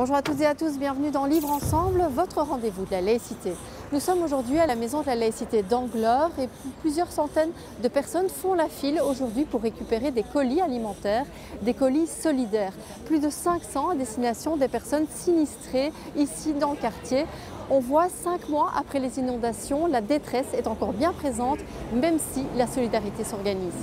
Bonjour à toutes et à tous, bienvenue dans Livre Ensemble, votre rendez-vous de la laïcité. Nous sommes aujourd'hui à la Maison de la laïcité d'Anglore et plusieurs centaines de personnes font la file aujourd'hui pour récupérer des colis alimentaires, des colis solidaires. Plus de 500 à destination des personnes sinistrées ici dans le quartier. On voit cinq mois après les inondations, la détresse est encore bien présente, même si la solidarité s'organise.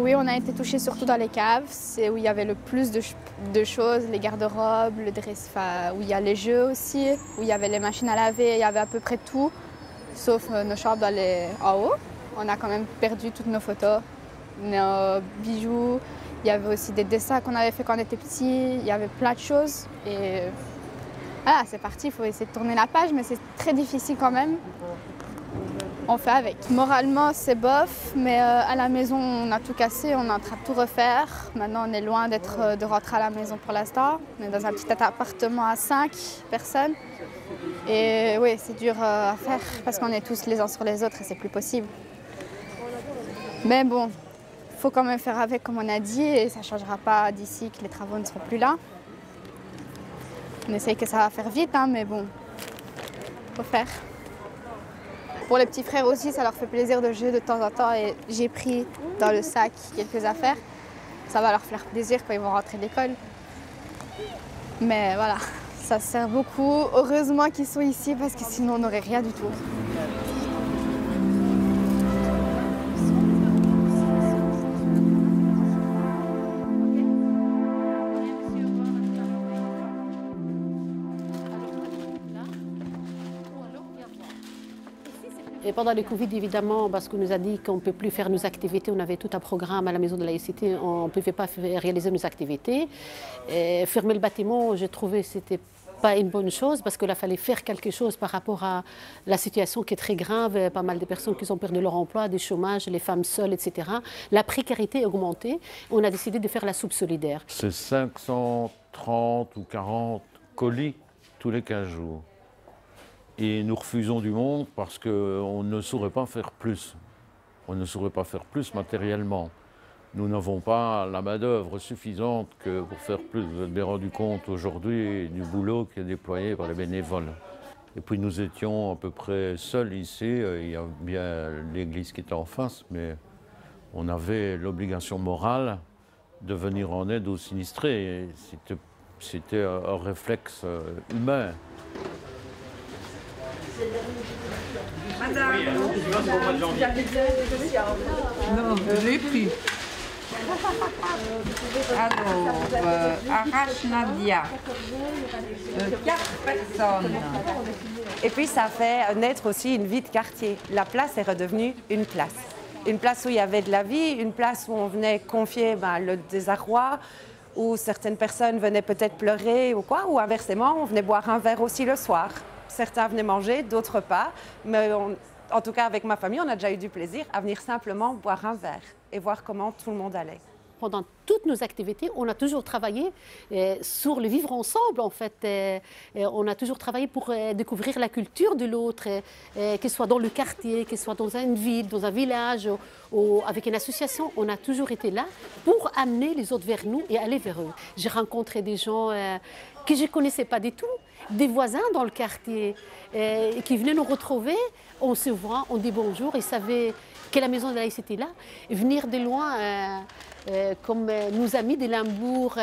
Oui, on a été touché surtout dans les caves, c'est où il y avait le plus de, ch- de choses, les garde-robes, le dress, où il y a les jeux aussi, où il y avait les machines à laver, il y avait à peu près tout, sauf euh, nos chambres dans les- en haut. On a quand même perdu toutes nos photos, nos bijoux. Il y avait aussi des dessins qu'on avait fait quand on était petit, il y avait plein de choses. Et voilà, c'est parti, il faut essayer de tourner la page, mais c'est très difficile quand même on fait avec. Moralement, c'est bof, mais euh, à la maison, on a tout cassé, on est en train de tout refaire. Maintenant, on est loin d'être, euh, de rentrer à la maison pour l'instant. On est dans un petit appartement à 5 personnes. Et oui, c'est dur euh, à faire parce qu'on est tous les uns sur les autres et c'est plus possible. Mais bon, faut quand même faire avec, comme on a dit, et ça ne changera pas d'ici que les travaux ne seront plus là. On essaye que ça va faire vite, hein, mais bon, faut faire. Pour les petits frères aussi, ça leur fait plaisir de jouer de temps en temps et j'ai pris dans le sac quelques affaires. Ça va leur faire plaisir quand ils vont rentrer de l'école. Mais voilà, ça sert beaucoup. Heureusement qu'ils sont ici parce que sinon on n'aurait rien du tout. Et pendant le Covid, évidemment, parce qu'on nous a dit qu'on ne peut plus faire nos activités, on avait tout un programme à la Maison de la laïcité, on ne pouvait pas réaliser nos activités. Fermer le bâtiment, j'ai trouvé que ce n'était pas une bonne chose parce qu'il a fallu faire quelque chose par rapport à la situation qui est très grave, pas mal de personnes qui ont perdu leur emploi, du chômage, les femmes seules, etc. La précarité a augmenté. On a décidé de faire la soupe solidaire. C'est 530 ou 40 colis tous les 15 jours. Et nous refusons du monde parce qu'on ne saurait pas faire plus. On ne saurait pas faire plus matériellement. Nous n'avons pas la main-d'œuvre suffisante que pour faire plus. Vous êtes bien rendu compte aujourd'hui du boulot qui est déployé par les bénévoles. Et puis nous étions à peu près seuls ici. Il y a bien l'église qui était en face, mais on avait l'obligation morale de venir en aide aux sinistrés. C'était, un réflexe euh, humain. Non, je l'ai pris. Alors, euh, Arrache Nadia. Quatre personnes. Et puis ça fait naître aussi une vie de quartier. La place est redevenue une place. Une place où il y avait de la vie, une place où on venait confier ben, le désarroi, où certaines personnes venaient peut-être pleurer ou quoi, ou inversement, on venait boire un verre aussi le soir. Certains venaient manger, d'autres pas. Mais en tout cas, avec ma famille, on a déjà eu du plaisir à venir simplement boire un verre et voir comment tout le monde allait. Pendant toutes nos activités, on a toujours travaillé euh, sur le vivre ensemble, en fait. Euh, euh, on a toujours travaillé pour découvrir la culture de l'autre, ce soit dans le quartier, ce soit dans une ville, dans un village, ou, avec une association. On a toujours été là pour amener les autres vers nous et aller vers eux. J'ai rencontré des gens que je ne connaissais pas du tout, des voisins dans le quartier qui venaient nous retrouver. On se voit, on dit bonjour, ils savaient que la maison de la laïcité là, venir de loin, euh, euh, comme euh, nos amis de Limbourg,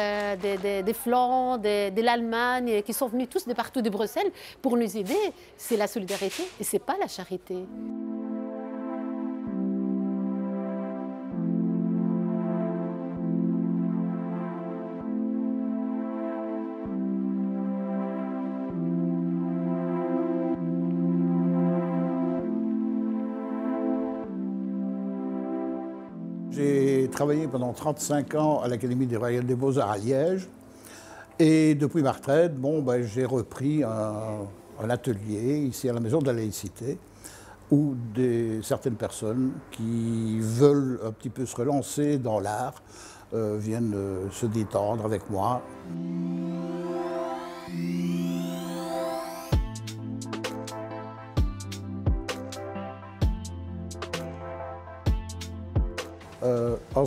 des de, de Flandre, de, de l'Allemagne, qui sont venus tous de partout de Bruxelles pour nous aider, c'est la solidarité et c'est pas la charité. J'ai travaillé pendant 35 ans à l'Académie des Royales des Beaux-Arts à Liège. Et depuis ma retraite, bon, ben, j'ai repris un, atelier ici à la Maison de la Laïcité où certaines personnes qui veulent un petit peu se relancer dans l'art euh, viennent euh, se détendre avec moi.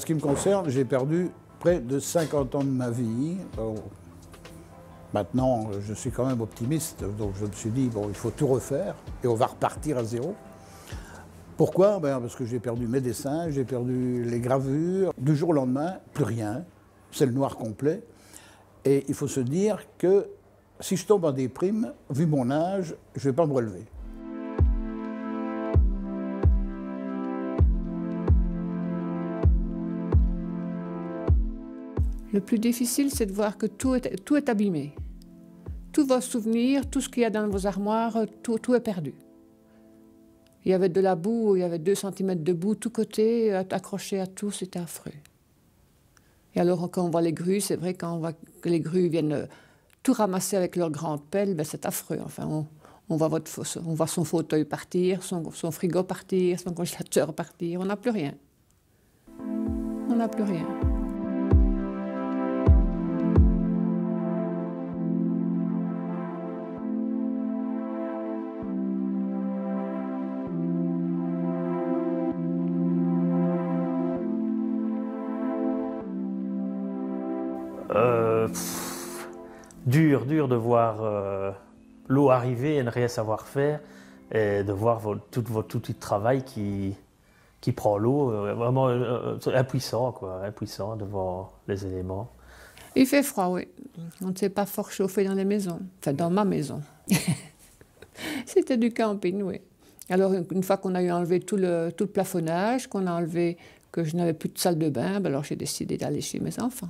Ce qui me concerne, j'ai perdu près de 50 ans de ma vie. Maintenant, je suis quand même optimiste, donc je me suis dit, bon, il faut tout refaire et on va repartir à zéro. Pourquoi? Ben, Parce que j'ai perdu mes dessins, j'ai perdu les gravures. Du jour au lendemain, plus rien. C'est le noir complet. Et il faut se dire que si je tombe en déprime, vu mon âge, je ne vais pas me relever. Le plus difficile, c'est de voir que tout est, tout est abîmé. Tous vos souvenirs, tout ce qu'il y a dans vos armoires, tout, tout est perdu. Il y avait de la boue, il y avait deux centimètres de boue, tout côté, accroché à tout, c'était affreux. Et alors, quand on voit les grues, c'est vrai, quand on voit que les grues viennent euh, tout ramasser avec leurs grandes pelles, ben c'est affreux. On voit son fauteuil partir, son, son frigo partir, son congélateur partir, on n'a plus rien. On n'a plus rien. Pff, dur, dur de voir euh, l'eau arriver et ne rien savoir faire, et de voir vo- tout votre outil de travail qui, qui prend l'eau, euh, vraiment euh, euh, impuissant, quoi, impuissant devant les éléments. Il fait froid, oui. On ne s'est pas fort chauffé dans les maisons. Enfin, dans ma maison. C'était du camping, oui. Alors, une une fois qu'on a eu enlevé tout le, tout le plafonnage, qu'on a enlevé que je n'avais plus de salle de bain, ben alors j'ai décidé d'aller chez mes enfants.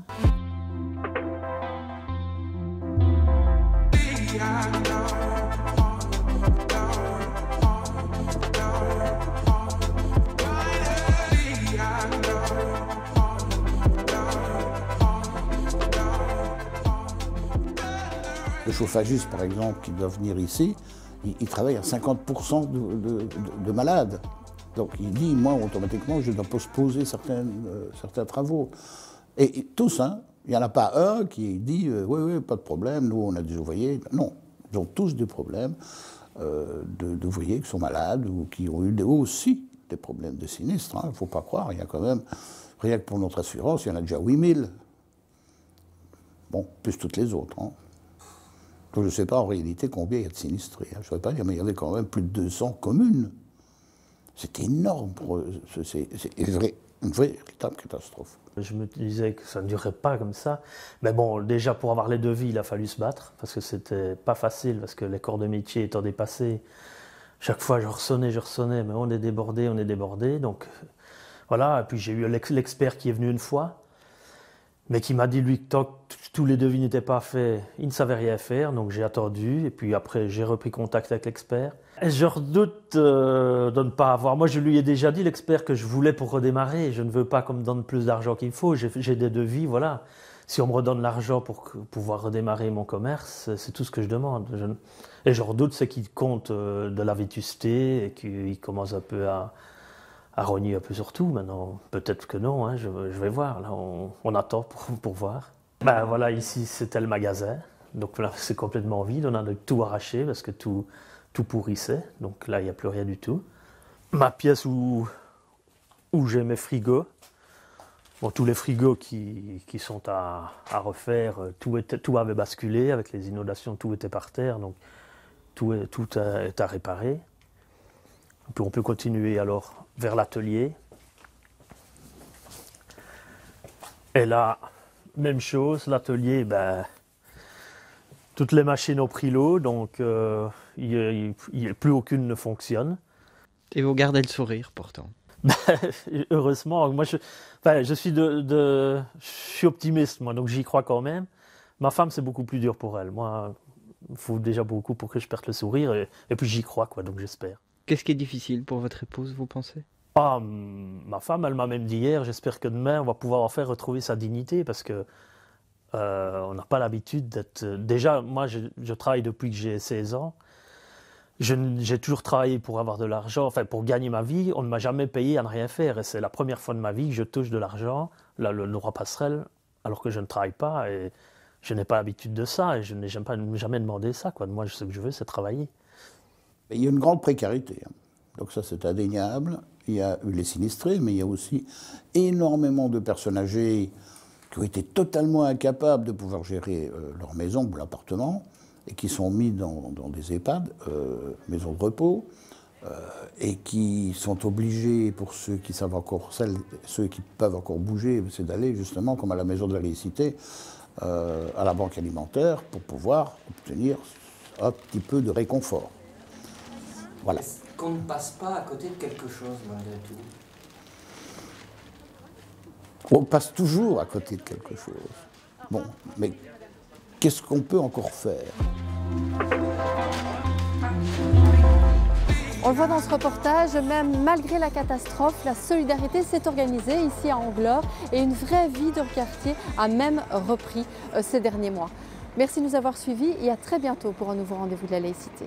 Le chauffagiste, par exemple, qui doit venir ici, il, il travaille à 50% de, de- de- de malades. Donc il dit, moi, automatiquement, je dois postposer certains, euh, certains travaux. Et, et tous, hein, il n'y en a pas un qui dit, euh, oui, oui, pas de problème, nous, on a des ouvriers. Non, ils ont tous des problèmes euh, d'ouvriers qui sont malades ou qui ont eu aussi des problèmes de sinistre. hein. Il ne faut pas croire, il y a quand même, rien que pour notre assurance, il y en a déjà 8000. Bon, plus toutes les autres. hein. Je ne sais pas en réalité combien il y a de sinistrés. hein. Je ne saurais pas dire, mais il y avait quand même plus de 200 communes. C'est énorme. C'est- une vraie, une véritable catastrophe. Je me disais que ça ne durerait pas comme ça. Mais bon, déjà pour avoir les devis, il a fallu se battre parce que c'était pas facile parce que les corps de métier étant dépassés, chaque fois je ressonnais, je ressonnais, mais on est débordé, on est débordé. Donc voilà. Et puis j'ai eu l'ex- l'expert qui est venu une fois, mais qui m'a dit lui que tous les devis n'étaient pas faits, il ne savait rien faire. Donc j'ai attendu et puis après j'ai repris contact avec l'expert. Et je redoute euh, de ne pas avoir. Moi, je lui ai déjà dit, l'expert, que je voulais pour redémarrer. Je ne veux pas qu'on me donne plus d'argent qu'il faut. J'ai des devis, voilà. Si on me redonne l'argent pour pouvoir redémarrer mon commerce, c'est tout ce que je demande. Et je redoute ce qui compte euh, de la vétusté et qu'il commence un peu à, à rogner un peu sur tout maintenant. Peut-être que non, hein, je, vais voir. On, on attend pour, voir. Ben voilà, ici c'était le magasin. Donc là, c'est complètement vide. On a tout arraché parce que tout, tout pourrissait. Donc là, il n'y a plus rien du tout. Ma pièce où, où j'ai mes frigos. Bon, tous les frigos qui, sont à, à refaire, euh, tout, tout avait basculé avec les inondations, tout était par terre, donc tout est à réparer. Puis on peut continuer alors vers l'atelier. Et là, même chose, l'atelier, ben, toutes les machines ont pris l'eau, donc euh, il y a- il y a- plus aucune ne fonctionne. Et vous gardez le sourire pourtant. Heureusement, moi je, suis de, de- je suis optimiste moi, donc j'y crois quand même. Ma femme c'est beaucoup plus dur pour elle. Moi, il faut déjà beaucoup pour que je perde le sourire et, et puis j'y crois quoi, donc j'espère. Qu'est-ce qui est difficile pour votre épouse, vous pensez? Ah, ma femme, elle m'a même dit hier, j'espère que demain on va pouvoir en faire retrouver sa dignité parce que euh, on n'a pas l'habitude d'être. Déjà, moi je, travaille depuis que j'ai 16 ans. J'ai toujours travaillé pour avoir de l'argent, enfin pour gagner ma vie. On ne m'a jamais payé à ne rien faire. Et c'est la première fois de ma vie que je touche de l'argent. là, le droit passerelle, alors que je ne travaille pas et je n'ai pas l'habitude de ça et je n'ai jamais, jamais demandé ça. Moi, ce que je veux, c'est travailler. Il y a une grande précarité. hein. Donc ça, c'est indéniable. Il y a eu les sinistrés, mais il y a aussi énormément de personnes âgées qui ont été totalement incapables de pouvoir gérer euh, leur maison ou l'appartement et qui sont mis dans, des EHPAD, euh, maisons de repos, euh, et qui sont obligés, pour ceux qui savent encore, ceux qui peuvent encore bouger, c'est d'aller justement, comme à la maison de la laïcité, à la banque alimentaire pour pouvoir obtenir un petit peu de réconfort. Voilà. Qu'on ne passe pas à côté de quelque chose malgré tout? On passe toujours à côté de quelque chose. Bon, mais qu'est-ce qu'on peut encore faire? On le voit dans ce reportage, même malgré la catastrophe, la solidarité s'est organisée ici à Anglore et une vraie vie de quartier a même repris euh, ces derniers mois. Merci de nous avoir suivis et à très bientôt pour un nouveau rendez-vous de la laïcité.